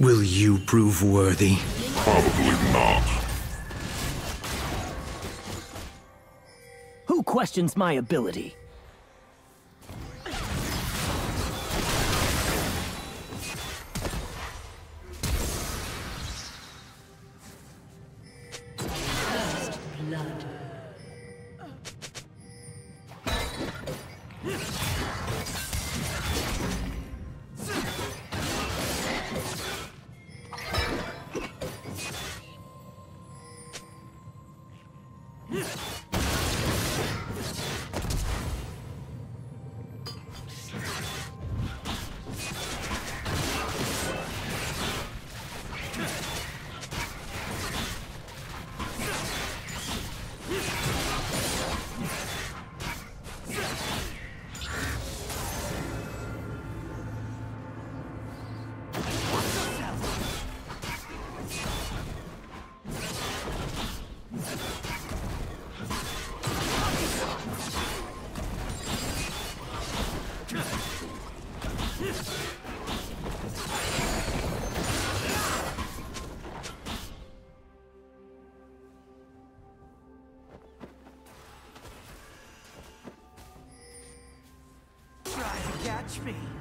Will you prove worthy? Probably not. Who questions my ability? To catch me.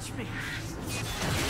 Catch me.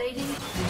contemplating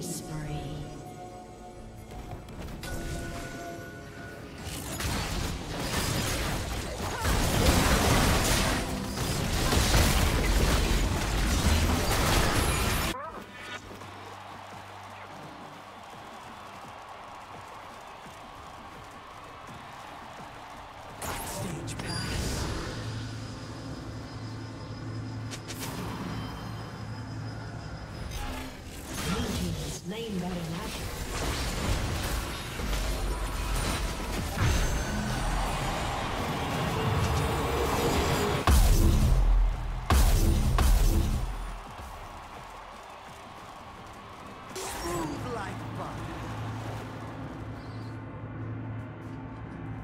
killing.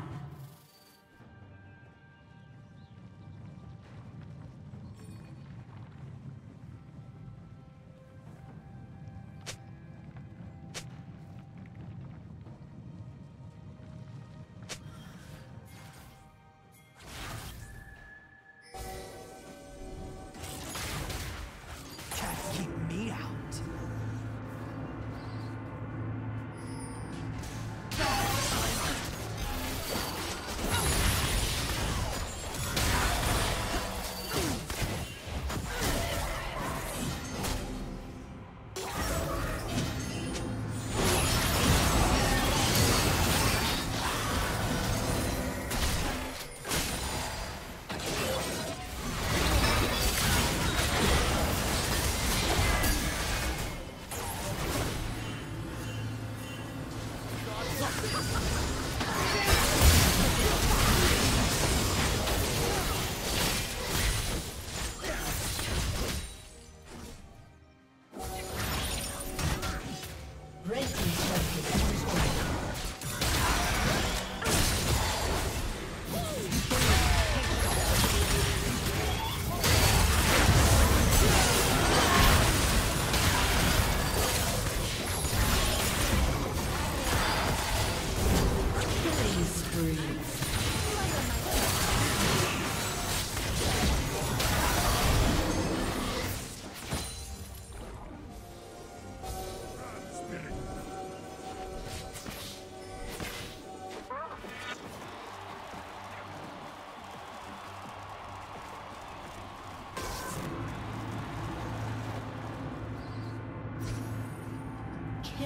Shut down.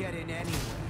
Get in anywhere.